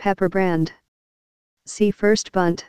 Pepper brand. See first bunt.